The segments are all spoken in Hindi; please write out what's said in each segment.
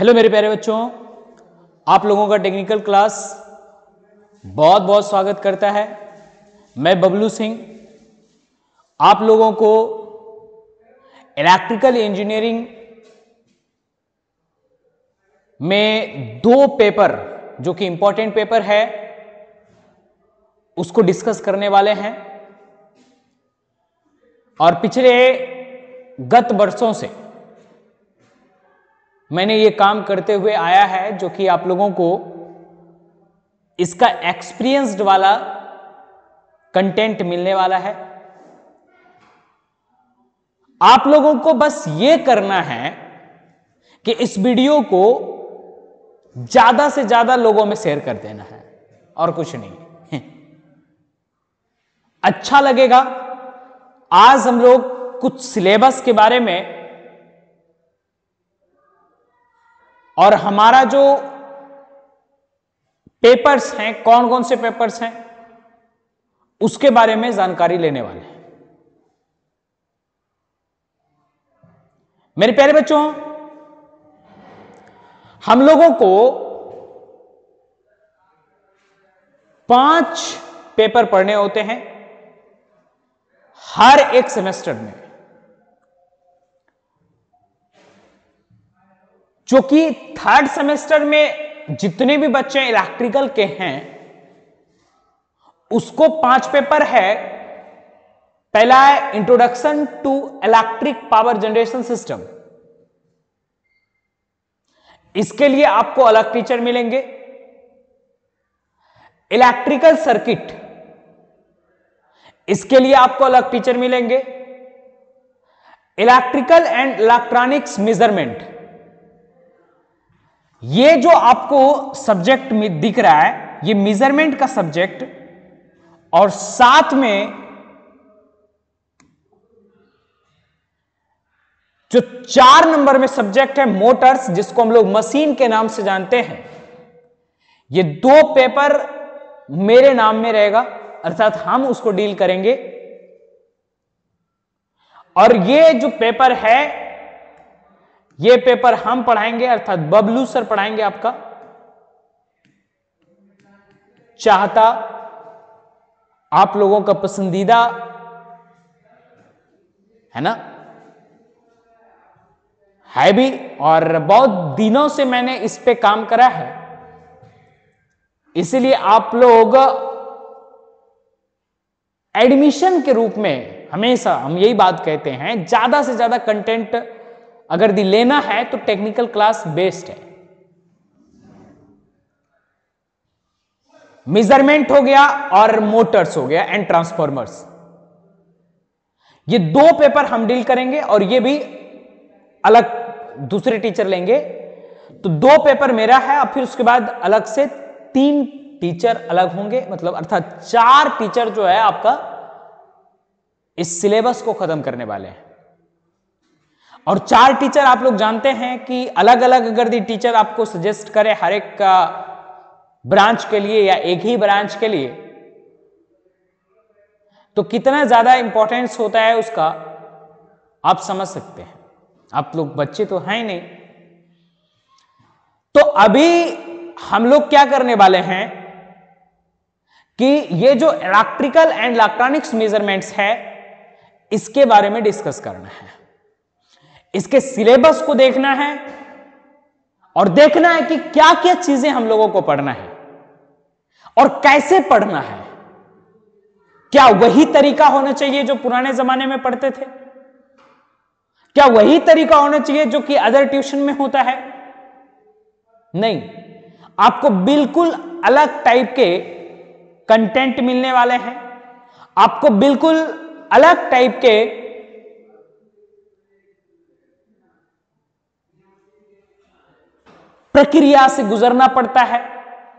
हेलो मेरे प्यारे बच्चों। आप लोगों का टेक्निकल क्लास बहुत बहुत स्वागत करता है। मैं बबलू सिंह। आप लोगों को इलेक्ट्रिकल इंजीनियरिंग में दो पेपर जो कि इंपॉर्टेंट पेपर है, उसको डिस्कस करने वाले हैं। और पिछले गत वर्षों से मैंने ये काम करते हुए आया है जो कि आप लोगों को इसका एक्सपीरियंस्ड वाला कंटेंट मिलने वाला है। आप लोगों को बस ये करना है कि इस वीडियो को ज़्यादा से ज़्यादा लोगों में शेयर कर देना है और कुछ नहीं। अच्छा लगेगा। आज हम लोग कुछ सिलेबस के बारे में और हमारा जो पेपर्स हैं कौन कौन से पेपर्स हैं, उसके बारे में जानकारी लेने वाले हैं। मेरे प्यारे बच्चों, हम लोगों को पाँच पेपर पढ़ने होते हैं, हर एक सेमेस्टर में। जो कि थर्ड सेमेस्टर में जितने भी बच्चे इलेक्ट्रिकल के हैं, उसको पाँच पेपर है। पहला है introduction to electric power generation system इसके लिए आपको अलग टीचर मिलेंगे। इलेक्ट्रिकल सर्किट इसके लिए आपको अलग टीचर मिलेंगे। इलेक्ट्रिकल एंड इलेक्ट्रॉनिक्स मेज़रमेंट ये जो आपको सब्जेक्ट में दिख रहा है, ये मेज़रमेंट का सब्जेक्ट और साथ में जो चार नंबर में सब्जेक्ट है मोटर्स जिसको हम लोग मशीन के नाम से जानते हैं, ये दो पेपर मेरे नाम में रहेगा, अर्थात हम उसको डील करेंगे। और ये जो पेपर है ये पेपर हम पढ़ाएँगे, अर्थात बबलू सर पढ़ाएँगे आपका। चाहता आप लोगों का पसंदीदा, है ना? है भी, और बहुत दिनों से मैंने इस पे काम करा है। इसलिए आप लोग एडमिशन के रूप में हमेशा हम यही बात कहते हैं, ज़्यादा से ज़्यादा कंटेंट अगर दी लेना है तो टेक्निकल क्लास बेस्ट है। मेज़रमेंट हो गया और मोटर्स हो गया एंड ट्रांसफॉर्मर्स ये दो पेपर हम डील करेंगे और ये भी अलग दूसरे टीचर लेंगे। तो दो पेपर मेरा है और फिर उसके बाद अलग से तीन टीचर अलग होंगे। मतलब अर्थात चार टीचर जो है आपका इस सिलेबस को खत्म करने वाले हैं। और चार टीचर आप लोग जानते हैं कि अलग अलग अगर दी टीचर आपको सजेस्ट करे हर एक ब्रांच के लिए या एक ही ब्रांच के लिए तो कितना ज़्यादा इंपॉर्टेंस होता है उसका, आप समझ सकते हैं। आप लोग बच्चे तो हैं ही नहीं। तो अभी हम लोग क्या करने वाले हैं कि ये जो इलेक्ट्रिकल एंड इलेक्ट्रॉनिक्स मेजरमेंट्स है, इसके बारे में डिस्कस करना है। इसके सिलेबस को देखना है और देखना है कि क्या क्या चीज़ें हम लोगों को पढ़ना है और कैसे पढ़ना है। क्या वही तरीका होना चाहिए जो पुराने जमाने में पढ़ते थे? क्या वही तरीका होना चाहिए जो कि अदर ट्यूशन में होता है? नहीं। आपको बिल्कुल अलग टाइप के कंटेंट मिलने वाले हैं। आपको बिल्कुल अलग टाइप के प्रक्रिया से गुजरना पड़ता है।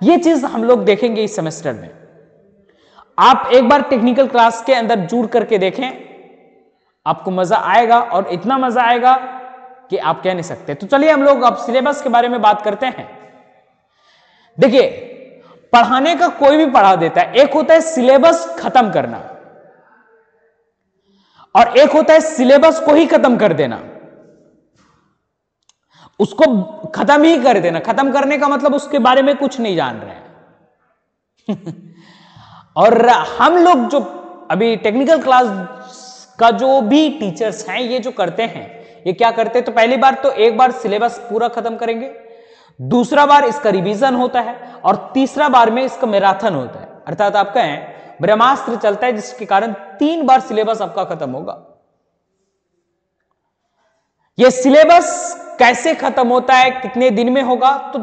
यह चीज़ हम लोग देखेंगे इस सेमेस्टर में। आप एक बार टेक्निकल क्लास के अंदर जुड़ करके देखें। आपको मज़ा आएगा और इतना मज़ा आएगा कि आप कह नहीं सकते। तो चलिए हम लोग अब सिलेबस के बारे में बात करते हैं। देखिए, पढ़ाने का कोई भी पढ़ा देता है। एक होता है सिलेबस खत्म करना और एक होता है सिलेबस को ही खत्म कर देना। उसको खत्म ही कर देना। खत्म करने का मतलब उसके बारे में कुछ नहीं जान रहे हैं। और हम लोग जो अभी टेक्निकल क्लास का जो भी टीचर्स हैं, ये जो करते हैं, ये क्या करते हैं? तो पहली बार तो एक बार सिलेबस पूरा खत्म करेंगे। दूसरा बार इसका रिवीजन होता है और तीसरा बार में इसका मैराथन होता है। अर्थात आप कहें ब्रह्मास्त्र चलता है, जिसके कारण तीन बार सिलेबस आपका खत्म होगा। यह सिलेबस कैसे खत्म होता है, कितने दिन में होगा तो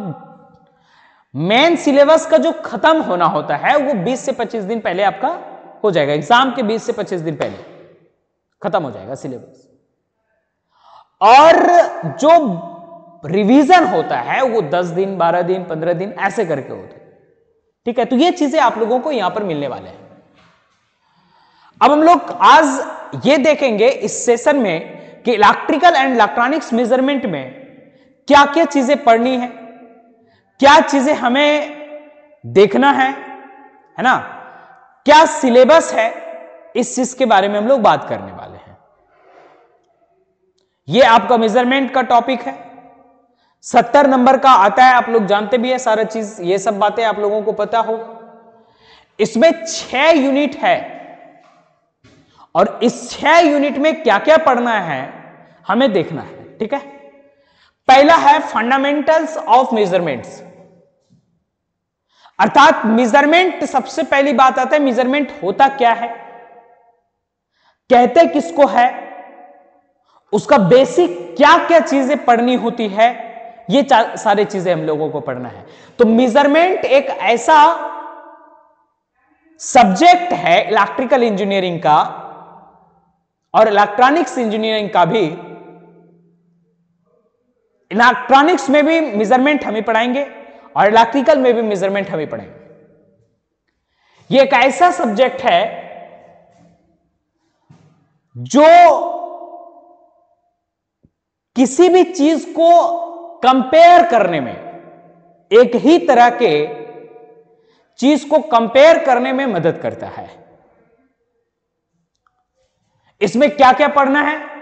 मेन सिलेबस का जो खत्म होना होता है, वो 20 से 25 दिन पहले आपका हो जाएगा। एग्ज़ाम के 20 से 25 दिन पहले खत्म हो जाएगा सिलेबस। और जो रिवीजन होता है, वो 10 दिन 12 दिन 15 दिन, ऐसे करके होते ठीक है तो ये चीज़ें आप लोगों को यहाँ पर मिलने वाले हैं। अब हम लोग आज ये देखेंगे, इस सेशन में कि इलेक्ट्रिकल एंड इलेक्ट्रॉनिक्स मेज़रमेंट में क्या क्या चीज़ें पढ़नी है? क्या चीज़ें हमें देखना है? है ना? क्या सिलेबस है? इस चीज़ के बारे में हम लोग बात करने वाले हैं। यह आपका मेज़रमेंट का टॉपिक है। सत्तर नंबर का आता है, आप लोग जानते भी है सारा चीज़, ये सब बातें आप लोगों को पता हो। इसमें छह यूनिट है। और इस छह यूनिट में क्या क्या पढ़ना है? हमें देखना है, ठीक है? पहला है फंडामेंटल्स ऑफ़ मेजरमेंट्स अर्थात मेज़रमेंट सबसे पहली बात आता है मेज़रमेंट होता क्या है? कहते किसको है? उसका बेसिक क्या क्या चीज़ें पढ़नी होती है, ये सारी चीज़ें हम लोगों को पढ़ना है। तो मेज़रमेंट एक ऐसा सब्जेक्ट है इलेक्ट्रिकल इंजीनियरिंग का, और इलेक्ट्रॉनिक्स इंजीनियरिंग का भी इलेक्ट्रॉनिक्स में भी मेज़रमेंट हमें पढ़ाएँगे और इलेक्ट्रिकल में भी मेज़रमेंट हमें पढ़ेंगे यह एक ऐसा सब्जेक्ट है जो किसी भी चीज़ को कंपेयर करने में, एक ही तरह के चीज़ को कंपेयर करने में मदद करता है। इसमें क्या क्या पढ़ना है?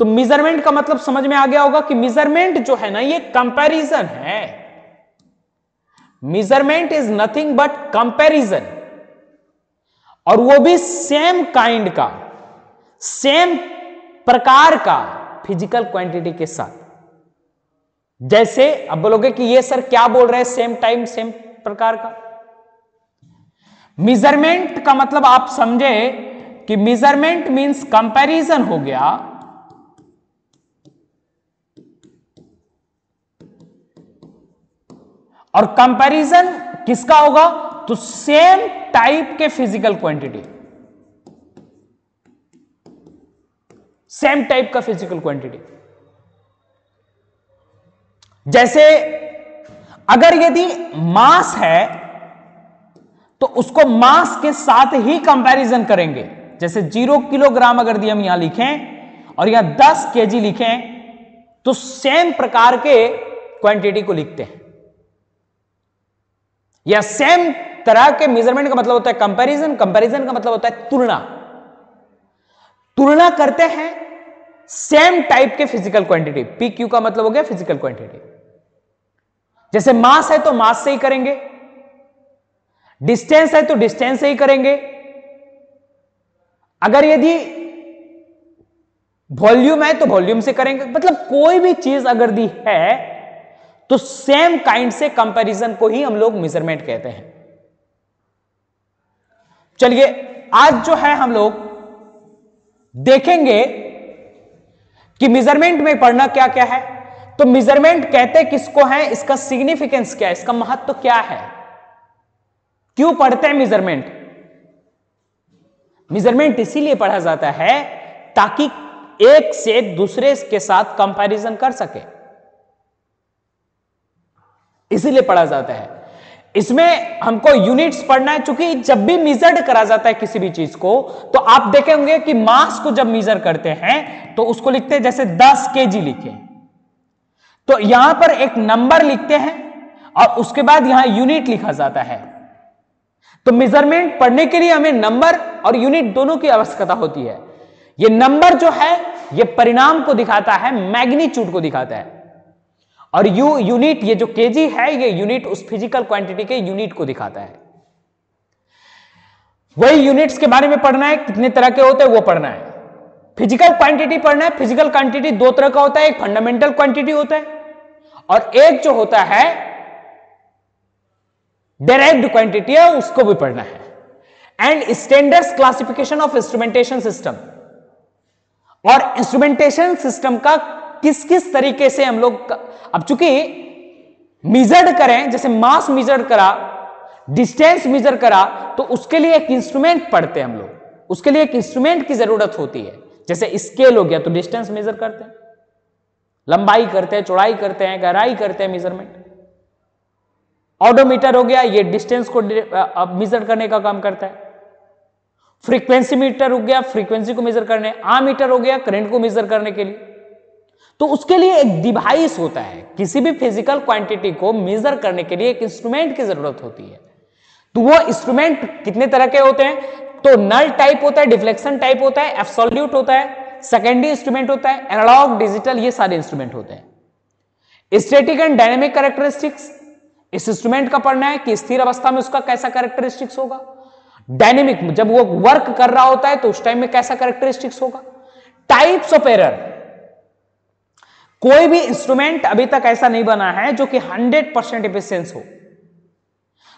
तो मेज़रमेंट का मतलब समझ में आ गया होगा कि मेज़रमेंट जो है ना, ये कंपैरिजन है। Measurement is nothing but comparison और वो भी सेम काइंड का सेम प्रकार का फ़िज़िकल क्वांटिटी के साथ। जैसे अब बोलोगे कि ये सर क्या बोल रहे हैं? सेम टाइम सेम प्रकार का। मेज़रमेंट का मतलब आप समझे कि मेज़रमेंट मींस कंपैरिजन हो गया। और कंपैरिजन किसका होगा? तो सेम टाइप के फ़िज़िकल क्वांटिटी सेम टाइप का फ़िज़िकल क्वांटिटी जैसे, अगर यदि मास है तो उसको मास के साथ ही कंपैरिजन करेंगे। जैसे ज़ीरो किलोग्राम अगर हम यहाँ लिखें, और यहाँ दस केजी लिखें तो सेम प्रकार के क्वांटिटी को लिखते हैं। या सेम तरह के मेज़रमेंट का मतलब होता है कंपैरिजन कंपैरिजन का मतलब होता है तुलना। तुलना करते हैं सेम टाइप के फ़िज़िकल क्वांटिटी पी क्यू का मतलब हो गया फ़िज़िकल क्वांटिटी जैसे मास है तो मास से ही करेंगे। डिस्टेंस है तो डिस्टेंस से ही करेंगे। अगर यदि वॉल्यूम है तो वॉल्यूम से करेंगे। मतलब कोई भी चीज़ अगर दी है तो सेम काइंड से कंपैरिजन को ही हम लोग मेज़रमेंट कहते हैं। चलिए, आज जो है हम लोग देखेंगे कि मेज़रमेंट में पढ़ना क्या क्या है। तो मेज़रमेंट कहते किसको है, इसका सिग्निफिकेंस क्या है, इसका महत्व तो क्या है? क्यों पढ़ते हैं मेज़रमेंट मेज़रमेंट इसीलिए पढ़ा जाता है ताकि एक से दूसरे के साथ कंपैरिजन कर सके। इसीलिए पढ़ा जाता है। इसमें हमको यूनिट्स पढ़ना है क्योंकि जब भी मेजर्ड करा जाता है किसी भी चीज़ को तो आप देखे होंगे कि मास को जब मेजर करते हैं तो उसको लिखते हैं जैसे 10 केजी लिखे। तो यहाँ पर एक नंबर लिखते हैं और उसके बाद यहाँ यूनिट लिखा जाता है। तो मेज़रमेंट पढ़ने के लिए हमें नंबर और यूनिट दोनों की आवश्यकता होती है। यह नंबर जो है यह परिणाम को दिखाता है मैग्नीट्यूड को दिखाता है। और यू यूनिट ये जो केजी है, ये यूनिट उस फ़िज़िकल क्वांटिटी के यूनिट को दिखाता है। वही यूनिट्स के बारे में पढ़ना है, कितने तरह के होते हैं, वो पढ़ना है। फ़िज़िकल क्वांटिटी पढ़ना है फ़िज़िकल क्वांटिटी दो तरह का होता है, एक फंडामेंटल क्वांटिटी होता है, और एक जो होता है डायरेक्ट क्वांटिटी है, उसको भी पढ़ना है। And standards classification of instrumentation system और इंस्ट्रूमेंटेशन सिस्टम का किस किस तरीके से हम लोग अब चूँकि मिजर्ड करें, जैसे मास मिजर्ड करा डिस्टेंस मिजर करा तो उसके लिए एक इंस्ट्रूमेंट पढ़ते हैं हम लोग। उसके लिए एक इंस्ट्रूमेंट की ज़रूरत होती है। जैसे स्केल हो गया तो डिस्टेंस मेजर करते हैं। लंबाई करते हैं, चौड़ाई करते हैं, गहराई करते हैं मेज़रमेंट ऑडोमीटर हो गया, ये डिस्टेंस को मेजर करने का काम करता है। फ्रीक्वेंसी मीटर हो गया फ्रीक्वेंसी को मेजर करने आ मीटर हो गया करंट को मेजर करने के लिए। तो उसके लिए एक डिवाइस होता है। किसी भी फ़िज़िकल क्वांटिटी को मेजर करने के लिए एक इंस्ट्रूमेंट की ज़रूरत होती है। तो वो इंस्ट्रूमेंट कितने तरह के होते हैं? तो नल टाइप होता है डिफ्लेक्शन टाइप होता है एब्सोल्यूट होता है सेकेंडरी इंस्ट्रूमेंट होता है एनालॉग डिजिटल ये सारे इंस्ट्रूमेंट होते हैं। स्टेटिक एंड डायनेमिक कैरेक्टरिस्टिक्स इस इंस्ट्रूमेंट का पढ़ना है कि स्थिर अवस्था में उसका कैसा कैरेक्टरिस्टिक्स होगा। डायनेमिक जब वो वर्क कर रहा होता है तो उस टाइम में कैसा कैरेक्टरिस्टिक्स होगा। टाइप्स ऑफ़ एरर कोई भी इंस्ट्रूमेंट अभी तक ऐसा नहीं बना है जो कि 100 परसेंट इफिशियंस हो।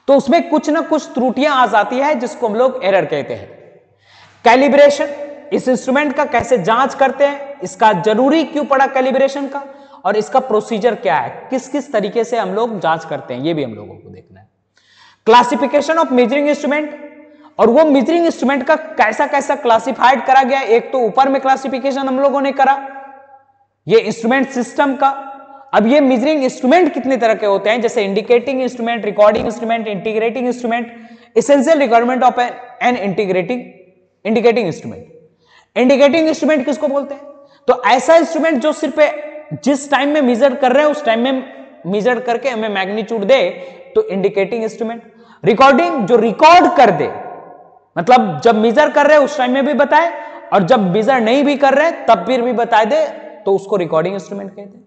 तो उसमें कुछ ना कुछ त्रुटियाँ आ जाती है जिसको हम लोग एरर कहते हैं। कैलिब्रेशन इस इंस्ट्रूमेंट का कैसे जाँच करते हैं? इसका ज़रूरी क्यों पड़ा कैलिब्रेशन का? और इसका प्रोसीजर क्या है? किस किस तरीके से हम लोग जाँच करते हैं? ये भी हम लोगों को देखना है। क्लासिफिकेशन ऑफ़ मेजरिंग इंस्ट्रूमेंट और वो मेजरिंग इंस्ट्रूमेंट का कैसा कैसा क्लासिफाइड करा गया? एक तो ऊपर में क्लासिफिकेशन हम लोगों ने करा ये इंस्ट्रूमेंट सिस्टम का। अब ये मेजरिंग इंस्ट्रूमेंट कितने तरह के होते हैं? जैसे indicating instrument recording instrument integrating instrument essential requirement of an integrating indicating instrument indicating instrument किसको बोलते हैं? तो ऐसा इंस्ट्रूमेंट जो सिर्फ़ जिस टाइम में मेजर कर रहे हैं, उस टाइम में मेजर करके हमें मैग्नीट्यूड दे तो इंडिकेटिंग इंस्ट्रूमेंट रिकॉर्डिंग जो रिकॉर्ड कर दे मतलब जब मेजर कर रहे हैं, उस टाइम में भी बताए, और जब मेजर नहीं भी कर रहे तब फिर भी बता दे तो उसको रिकॉर्डिंग इंस्ट्रूमेंट कहते हैं।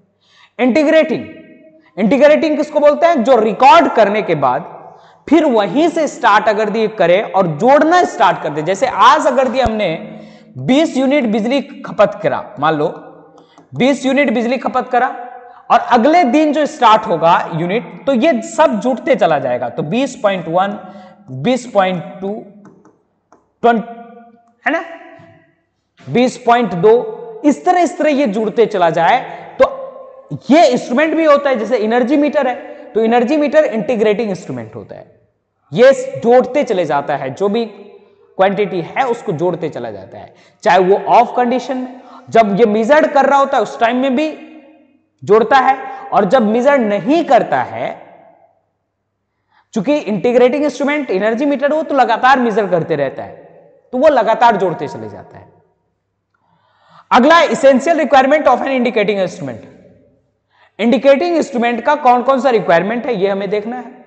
इंटीग्रेटिंग इंटीग्रेटिंग किसको बोलते हैं? जो रिकॉर्ड करने के बाद फिर वहीं से स्टार्ट अगर दिए करे और जोड़ना स्टार्ट कर दे। जैसे आज अगर दिए हमने 20 यूनिट बिजली खपत करा, मान लो 20 यूनिट बिजली खपत करा और अगले दिन जो स्टार्ट होगा यूनिट तो ये सब जुटते चला जाएगा। तो 20.1 20.2 है ना? 20.2 इस तरह इस तरह ये जुड़ते चला जाए तो ये इंस्ट्रूमेंट भी होता है जैसे एनर्जी मीटर है तो एनर्जी मीटर इंटीग्रेटिंग इंस्ट्रूमेंट होता है। ये जोड़ते चले जाता है, जो भी क्वांटिटी है, उसको जोड़ते चला जाता है। चाहे वो ऑफ़ कंडीशन जब ये मिजर्ड कर रहा होता है, उस टाइम में भी जोड़ता है, और जब मिजर्ड नहीं करता है, चूँकि इंटीग्रेटिंग इंस्ट्रूमेंट एनर्जी मीटर वो तो लगातार मिजर करते रहता है तो वो लगातार जोड़ते चले जाता है। अगला essential requirement of an indicating instrument indicating instrument का कौन कौन सा रिक्वायरमेंट है, ये हमें देखना है।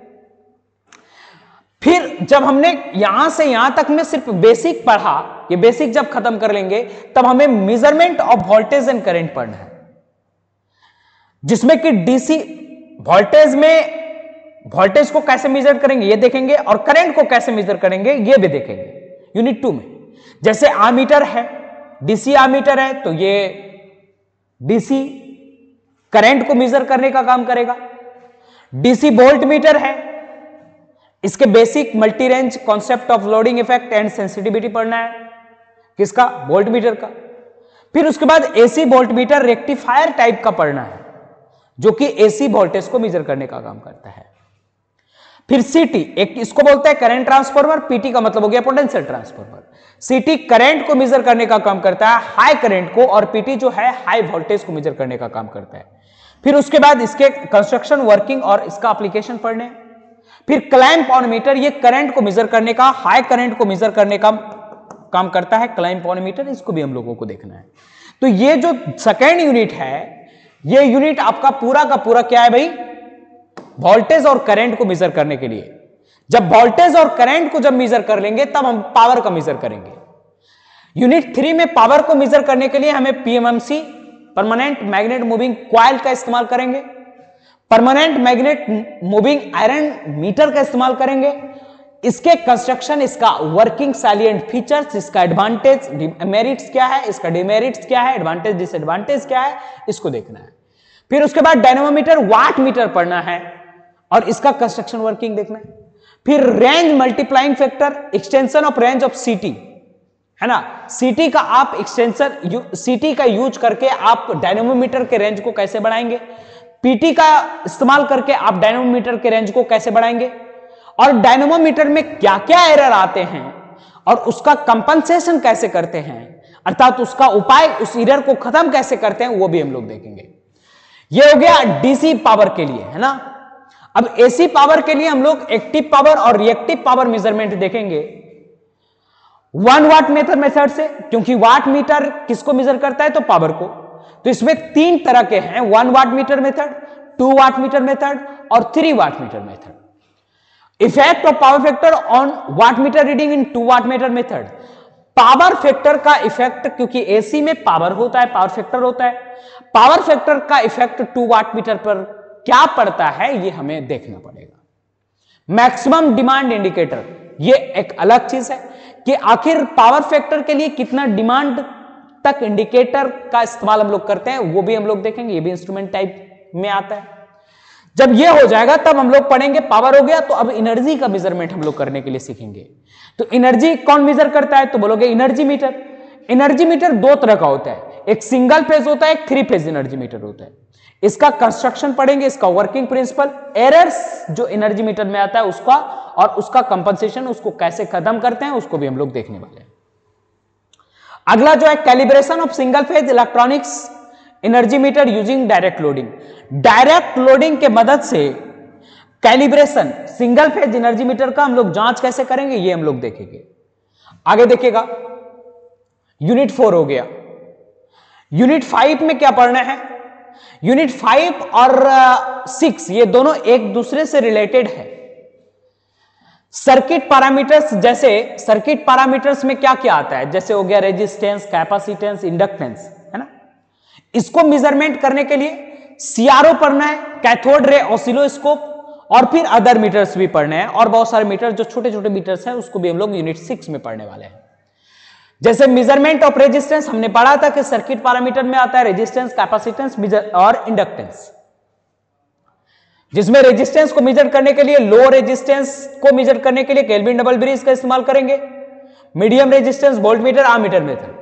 फिर जब हमने यहाँ से यहाँ तक में सिर्फ़ बेसिक पढ़ा, ये बेसिक जब खत्म कर लेंगे, तब हमें measurement of voltage and current पढ़ना है। जिसमें कि डीसी वोल्टेज में वोल्टेज को कैसे मेजर करेंगे, ये देखेंगे, और करंट को कैसे मेजर करेंगे, ये भी देखेंगे। यूनिट टू में। जैसे आमीटर है डीसी आमीटर है तो ये डीसी करंट को मेजर करने का काम करेगा। डीसी वोल्ट मीटर है, इसके basic multi range concept of loading effect and sensitivity पढ़ना है। किसका? वोल्ट मीटर का। फिर उसके बाद AC volt meter rectifier type का पढ़ना है, जो कि एसी वोल्टेज को मेजर करने का काम करता है। फिर सीटी एक इसको बोलते हैं करंट ट्रांसफार्मर पीटी का मतलब हो गया पोटेंशियल ट्रांसफॉर्मर सीटी करंट को मेजर करने का काम करता है हाई करंट को और पीटी जो है हाई वोल्टेज को मेजर करने का काम करता है. फिर उसके बाद इसके कंस्ट्रक्शन वर्किंग और इसका एप्लीकेशन पढ़ने. फिर क्लाइंप ऑन मीटर ये करंट को मेजर करने का हाई करंट को मेजर करने का काम करता है. क्लाइंप ऑन मीटर इसको भी हम लोगों को देखना है. तो ये जो सेकेंड यूनिट है, ये यूनिट आपका पूरा का पूरा क्या है भाई? वोल्टेज और करंट को मेजर करने के लिए। जब वोल्टेज और करंट को जब मेजर कर लेंगे, तब हम पावर का मेजर करेंगे। यूनिट थ्री में पावर को मेजर करने के लिए हमें PMMC permanent magnet moving coil का इस्तेमाल करेंगे। Permanent magnet moving iron meter का इस्तेमाल करेंगे। इसके कंस्ट्रक्शन इसका वर्किंग सैलियंट फीचर्स इसका एडवांटेज मेरिट्स क्या है, इसका डिमेरिट्स क्या है एडवांटेज डिसएडवांटेज क्या है, इसको देखना है। फिर उसके बाद डायनोमीटर वाट मीटर पढ़ना है। और इसका कंस्ट्रक्शन वर्किंग देखना है। फिर range multiplying factor extension of range of CT है ना? सीटी का आप एक्सटेंशन सीटी का यूज़ करके आप डायनोमीटर के रेंज को कैसे बढ़ाएँगे? पीटी का इस्तेमाल करके आप डायनोमीटर के रेंज को कैसे बढ़ाएँगे? और डायनोमीटर में क्या क्या एरर आते हैं? और उसका कंपनसेशन कैसे करते हैं? अर्थात उसका उपाय, उस एरर को खत्म कैसे करते हैं, वो भी हम लोग देखेंगे। ये हो गया डीसी पावर के लिए, है ना? अब एसी पावर के लिए हम लोग एक्टिव पावर और रिएक्टिव पावर मेज़रमेंट देखेंगे। वन वाट मेथड मेथड से, क्योंकि वाट मीटर किसको मेजर करता है? तो पावर को। तो इसमें तीन तरह के हैं। One wattmeter method two wattmeter method और three wattmeter method effect of power factor on wattmeter reading in two wattmeter method power factor का इफ़ेक्ट क्योंकि एसी में पावर होता है पावर फैक्टर होता है। पावर फैक्टर का इफ़ेक्ट टू वाट मीटर पर क्या पड़ता है ये हमें देखना पड़ेगा। मैक्सिमम डिमांड इंडिकेटर ये एक अलग चीज़ है कि आखिर पावर फैक्टर के लिए कितना डिमांड तक इंडिकेटर का इस्तेमाल हम लोग करते हैं, वो भी हम लोग देखेंगे, ये भी इंस्ट्रूमेंट टाइप में आता है। जब ये हो जाएगा, तब हम लोग पढ़ेंगे पावर हो गया तो अब एनर्जी का मेज़रमेंट हम लोग करने के लिए सीखेंगे। तो एनर्जी कौन मेजर करता है? तो बोलोगे एनर्जी मीटर एनर्जी मीटर दो तरह का होता है। एक सिंगल फ़ेज़ होता है, एक थ्री फ़ेज़ एनर्जी मीटर होता है। इसका कंस्ट्रक्शन पढ़ेंगे, इसका वर्किंग प्रिंसिपल एरर्स जो एनर्जी मीटर में आता है उसका, और उसका कंपनसेशन उसको कैसे खत्म करते हैं, उसको भी हम लोग देखने वाले हैं। अगला जो है calibration of single phase electronics energy meter using direct loading direct loading के मदद से calibration single phase energy meter का हम लोग जाँच कैसे करेंगे, ये हम लोग देखेंगे। आगे देखिएगा यूनिट फोर हो गया। यूनिट फाइव में क्या पढ़ना है? यूनिट फाइव और सिक्स, ये दोनों एक दूसरे से रिलेटेड है। सर्किट पैरामीटर्स, जैसे सर्किट पैरामीटर्स में क्या क्या आता है? जैसे हो गया रेजिस्टेंस कैपेसिटेंस इंडक्टेंस है ना? इसको मेज़रमेंट करने के लिए सीआरओ पढ़ना है कैथोड रे ऑसिलोस्कोप और फिर अदर मीटर्स भी पढ़ने हैं। और बहुत सारे मीटर जो छोटे छोटे मीटर्स हैं, उसको भी हम लोग यूनिट सिक्स में पढ़ने वाले हैं। जैसे मेज़रमेंट ऑफ़ रेजिस्टेंस हमने पढ़ा था कि सर्किट पैरामीटर में आता है रेजिस्टेंस कैपेसिटेंस और इंडक्टेंस जिसमें रेजिस्टेंस को मेजर करने के लिए लो रेजिस्टेंस को मेजर करने के लिए केल्विन डबल ब्रिज का इस्तेमाल करेंगे। Medium resistance voltmeter ammeter method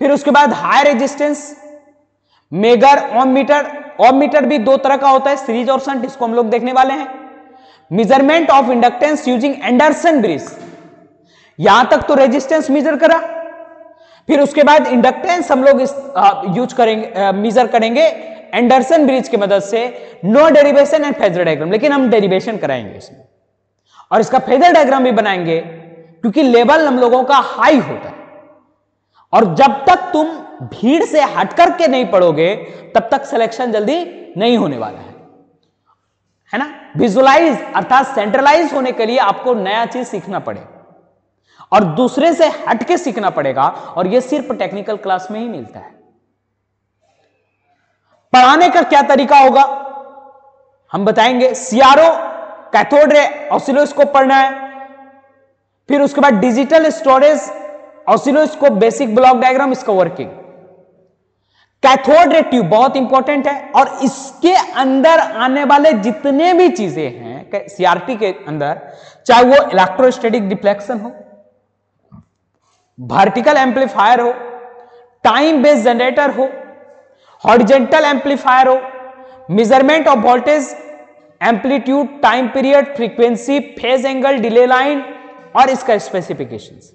फिर उसके बाद high resistance megger ohmmeter ohmmeter भी दो तरह का होता है सीरीज़ और संट इसको हम लोग देखने वाले हैं। Measurement of inductance using Anderson bridge यहाँ तक तो रेजिस्टेंस मेजर करा। फिर उसके बाद इंडक्टेंस हम लोग इस यूज़ करेंगे मेजर करेंगे एंडरसन ब्रिज की मदद से। No derivation and phasor diagram लेकिन हम डेरिवेशन कराएँगे इसमें। और इसका फेजर डायग्राम भी बनाएँगे, क्योंकि लेवल हम लोगों का हाई होता है। और जब तक तुम भीड़ से हटकर के नहीं पढ़ोगे तब तक सिलेक्शन जल्दी नहीं होने वाला है। है ना? विजुलाइज अर्थात सेंट्रलाइज होने के लिए आपको नया चीज़ सीखना पड़ेगा। और दूसरे से हटके सीखना पड़ेगा और यह सिर्फ़ टेक्निकल क्लास में ही मिलता है। पढ़ाने का क्या तरीका होगा? हम बताएँगे सीआरओ कैथोड रे, ऑसिलोस्कोप पढ़ना है। फिर उसके बाद digital storage, oscilloscope basic block diagram इसका वर्किंग कैथोड रे ट्यूब बहुत इंपॉर्टेंट है और इसके अंदर आने वाले जितने भी चीज़ें हैं सीआरटी के अंदर, चाहे वो इलेक्ट्रोस्टेटिक डिफ्लेक्शन हो वर्टिकल एम्पलीफायर हो टाइम बेस्ड जनरेटर हो हॉरिजेंटल एम्पलीफायर हो measurement of voltage amplitude time period frequency phase angle delay line और इसका स्पेसिफिकेशंस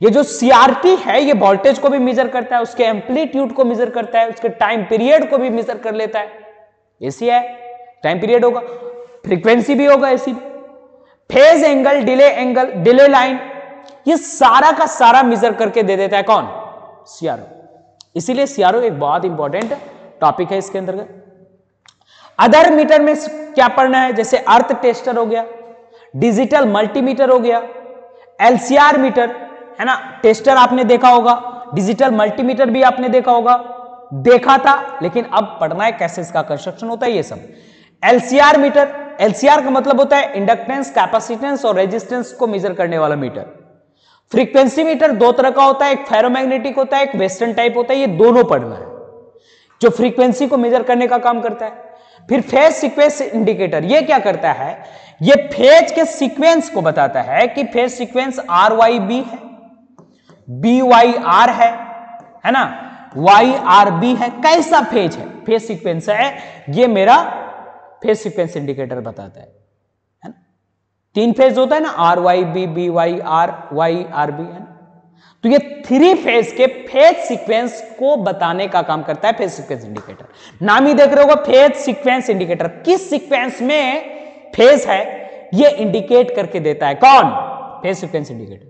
ये जो सीआरटी है, ये वोल्टेज को भी मेजर करता है, उसके एम्पलीट्यूड को मेजर करता है, उसके टाइम पीरियड को भी मेजर कर लेता है. एसी है टाइम पीरियड होगा फ्रीक्वेंसी भी होगा AC phase angle delay angle delay line ये सारा का सारा मेजर करके दे देता है कौन? सीआरओ इसीलिए सीआरओ एक बहुत इंपॉर्टेंट टॉपिक है इसके अंतर्गत। अदर मीटर में क्या पढ़ना है? जैसे अर्थ टेस्टर हो गया डिजिटल मल्टीमीटर हो गया एलसीआर मीटर है ना? टेस्टर आपने देखा होगा डिजिटल मल्टीमीटर भी आपने देखा होगा। देखा था, लेकिन अब पढ़ना है कैसे इसका कंस्ट्रक्शन होता है ये सब। एलसीआर मीटर एलसीआर का मतलब होता है इंडक्टेंस कैपेसिटेंस और रेजिस्टेंस को मेजर करने वाला मीटर फ्रीक्वेंसी मीटर दो तरह का होता है, एक फेरोमैग्नेटिक होता है, एक वेस्टर्न टाइप होता है, ये दोनों पढ़ना है। जो फ्रीक्वेंसी को मेजर करने का काम करता है। फिर फ़ेज़ सीक्वेंस इंडिकेटर, ये क्या करता है? ये फ़ेज़ के सीक्वेंस को बताता है कि phase sequence R Y B है, बी वाई आर है है ना? वाई आर बी है, कैसा फ़ेज़ है? फ़ेज़ सीक्वेंस है, ये मेरा फ़ेज़ सीक्वेंस इंडिकेटर बताता है। तीन फ़ेज़ होता है ना R Y B B Y R Y R B N तो ये थ्री फ़ेज़ के फ़ेज़ सीक्वेंस को बताने का काम करता है फ़ेज़ सीक्वेंस इंडिकेटर नाम ही देख रहे होगा फ़ेज़ सीक्वेंस इंडिकेटर किस सीक्वेंस में फ़ेज़ है, ये इंडिकेट करके देता है। कौन? Phase sequence indicator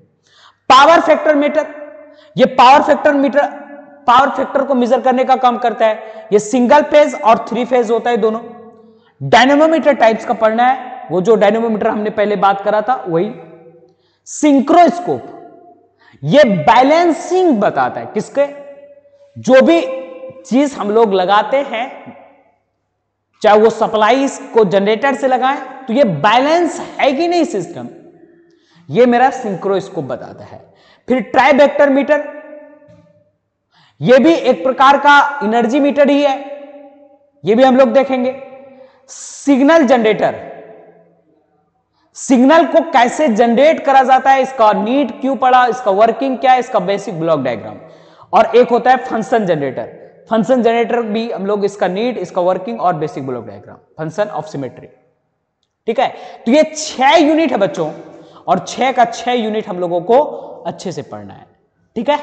power factor meter ये power factor meter power factor को मेजर करने का काम करता है। ये सिंगल फ़ेज़ और थ्री फ़ेज़ होता है दोनों। डायनेमोमीटर टाइप्स का पढ़ना है। वो जो डायनेमोमीटर हमने पहले बात करा था, वही सिंक्रोस्कोप। ये बैलेंसिंग बताता है किसके? जो भी चीज़ हम लोग लगाते हैं, चाहे वो सप्लाई को जनरेटर से लगाएँ तो ये बैलेंस है कि नहीं सिस्टम? ये मेरा सिंक्रोस्कोप बताता है। फिर ट्राइबेक्टर मीटर, ये भी एक प्रकार का एनर्जी मीटर ही है। ये भी हम लोग देखेंगे। सिग्नल जनरेटर सिग्नल को कैसे जनरेट करा जाता है, इसका नीट क्यों पड़ा इसका वर्किंग क्या है, इसका बेसिक ब्लॉक डायग्राम। और एक होता है फ़ंक्शन जनरेटर। फ़ंक्शन जनरेटर भी हम लोग इसका नीट, इसका वर्किंग और basic block diagram. Function of symmetry. ठीक है? तो ये छह यूनिट है बच्चों, और छह का छह यूनिट हम लोगों को अच्छे से पढ़ना है। ठीक है?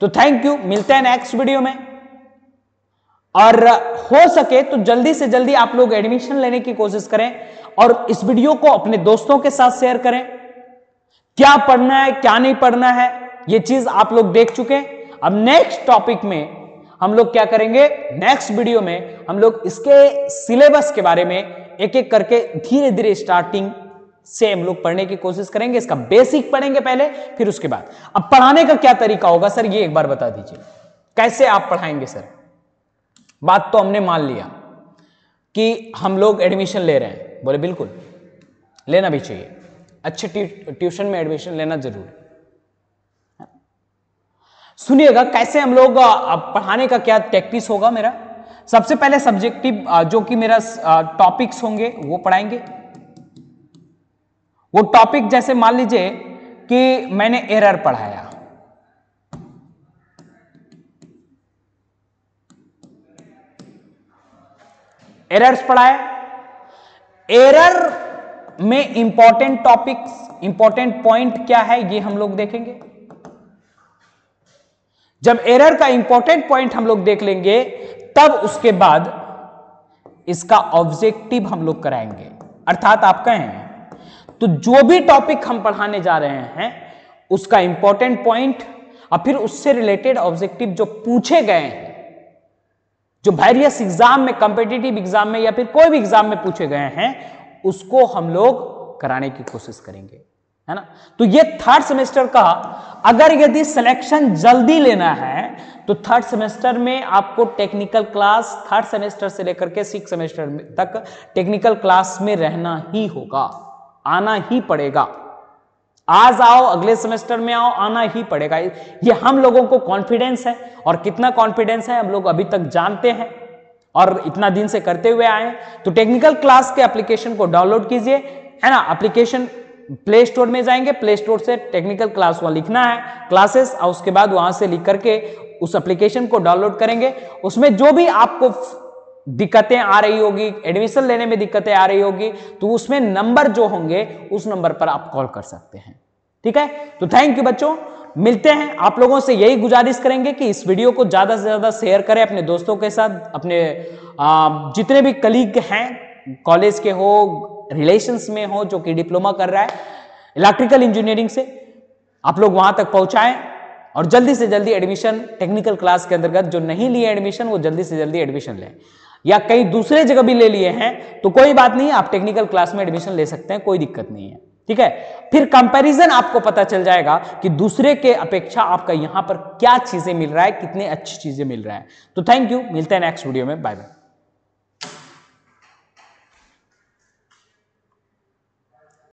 तो थैंक यू। मिलते हैं नेक्स्ट वीडियो में। और हो सके तो जल्दी से जल्दी आप लोग एडमिशन लेने की कोशिश करें और इस वीडियो को अपने दोस्तों के साथ शेयर करें। क्या पढ़ना है, क्या नहीं पढ़ना है, ये चीज़ आप लोग देख चुके हैं। अब नेक्स्ट टॉपिक में हम लोग क्या करेंगे? नेक्स्ट वीडियो में हम लोग इसके सिलेबस के बारे में एक एक करके धीरे धीरे स्टार्टिंग से हम लोग पढ़ने की कोशिश करेंगे। इसका बेसिक पढ़ेंगे पहले, फिर उसके बाद। अब पढ़ाने का क्या तरीका होगा? सर, ये एक बार बता दीजिए। कैसे आप पढ़ाएँगे, सर? बात तो हमने मान लिया कि हम लोग एडमिशन ले रहे हैं। बोले, बिल्कुल। लेना भी चाहिए। अच्छे ट्यूशन में एडमिशन लेना ज़रूर। सुनिएगा, कैसे हम लोग पढ़ाने का क्या टैक्टिस होगा मेरा? सबसे पहले सब्जेक्टिव जो कि मेरा टॉपिक्स होंगे, वो पढ़ाएँगे। वो टॉपिक जैसे मान लीजिए कि मैंने एरर पढ़ाया। एरर्स पढ़ाया एरर में इंपॉर्टेंट टॉपिक्स इंपॉर्टेंट पॉइंट क्या है, ये हम लोग देखेंगे। जब एरर का इंपॉर्टेंट पॉइंट हम लोग देख लेंगे, तब उसके बाद इसका ऑब्जेक्टिव हम लोग कराएँगे। अर्थात आप कहें तो जो भी टॉपिक हम पढ़ाने जा रहे हैं, उसका इंपॉर्टेंट पॉइंट और फिर उससे रिलेटेड ऑब्जेक्टिव जो पूछे गए हैं जो वेरियस एग्ज़ाम में कंपेटिटिव एग्ज़ाम में या फिर कोई भी एग्ज़ाम में पूछे गए हैं, उसको हम लोग कराने की कोशिश करेंगे, है ना? तो ये थर्ड सेमेस्टर का, अगर यदि सिलेक्शन जल्दी लेना है तो थर्ड सेमेस्टर में आपको टेक्निकल क्लास थर्ड सेमेस्टर से लेकर के सिक्स सेमेस्टर तक टेक्निकल क्लास में रहना ही होगा, आना ही पड़ेगा। आज आओ, अगले सेमेस्टर में आओ, आना ही पड़ेगा। ये हम लोगों को कॉन्फिडेंस है और कितना कॉन्फिडेंस है, हम लोग अभी तक जानते हैं और इतना दिन से करते हुए आए तो टेक्निकल क्लास के एप्लीकेशन को डाउनलोड कीजिए। है ना? एप्लीकेशन प्ले स्टोर में जाएँगे। प्ले स्टोर से टेक्निकल क्लास वहाँ लिखना है। क्लासेस और उसके बाद वहाँ से लिख करके उस एप्लीकेशन को डाउनलोड करेंगे। उसमें जो भी आपको दिक्कतें आ रही होगी एडमिशन लेने में दिक्कतें आ रही होगी तो उसमें नंबर जो होंगे, उस नंबर पर आप कॉल कर सकते हैं। ठीक है? तो थैंक यू बच्चों। मिलते हैं। आप लोगों से यही गुजारिश करेंगे कि इस वीडियो को ज़्यादा से ज़्यादा शेयर करें अपने दोस्तों के साथ, अपने जितने भी कलीग हैं कॉलेज के हो रिलेशंस में हो, जो कि डिप्लोमा कर रहा है इलेक्ट्रिकल इंजीनियरिंग से, आप लोग वहाँ तक पहुंचाएँ और जल्दी से जल्दी एडमिशन टेक्निकल क्लास के अंतर्गत जो नहीं लिए एडमिशन वो जल्दी से जल्दी एडमिशन लें। या कहीं दूसरे जगह भी ले लिए हैं तो कोई बात नहीं, आप टेक्निकल क्लास में एडमिशन ले सकते हैं, कोई दिक्कत नहीं है। ठीक है? फिर कंपैरिजन आपको पता चल जाएगा कि दूसरे के अपेक्षा आपका यहाँ पर क्या चीज़ें मिल रहा है, कितने अच्छी चीज़ें मिल रहा है। तो थैंक यू मिलते हैं नेक्स्ट वीडियो में बाय बाय